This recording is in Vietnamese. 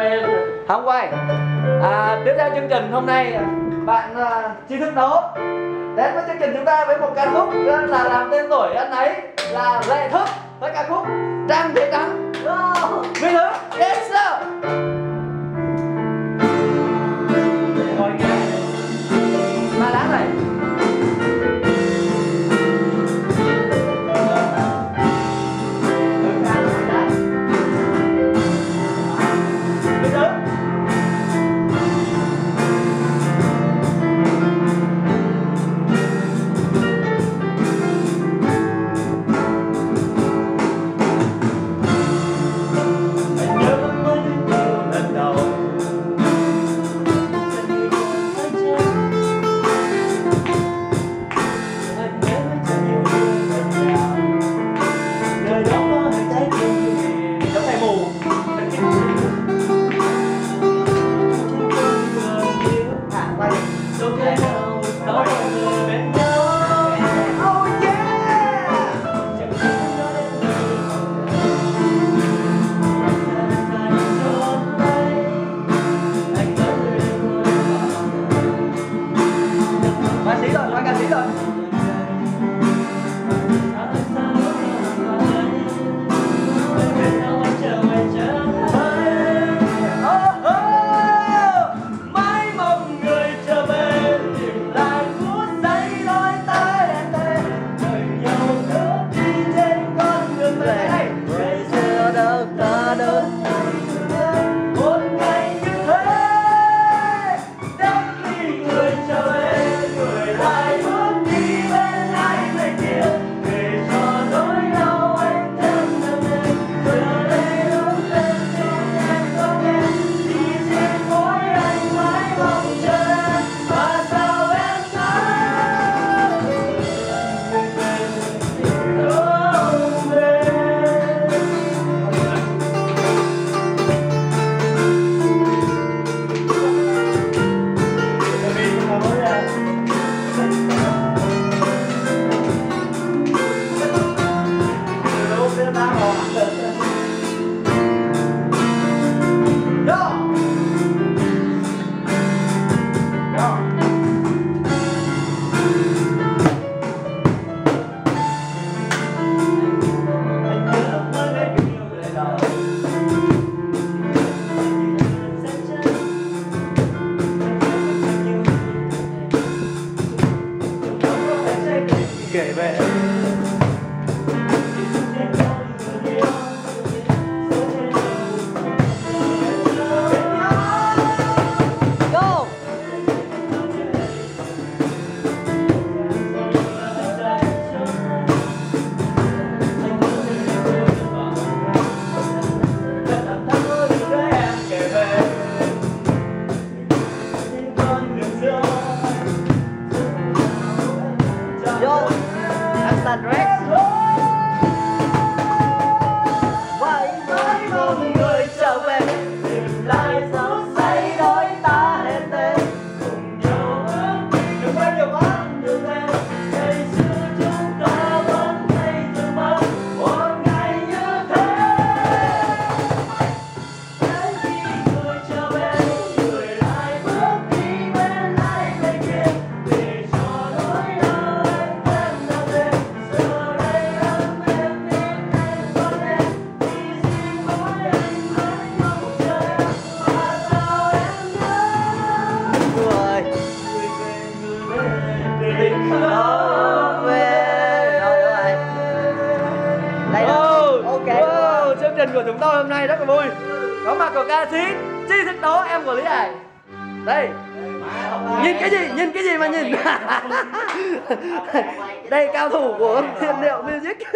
quen không quay à, tiếp theo chương trình hôm nay bạn à, uh, chi thức nấu. Đến với chương trình chúng ta với một ca khúc là làm tên tuổi anh ấy là lệ thức với ca khúc Trang thế trắng trình của chúng tôi hôm nay rất là vui. Có mặt của ca sĩ chi thức tố, em của lý hải đây. Nhìn cái gì? Nhìn cái gì mà nhìn? Đây, cao thủ của thiên liệu music.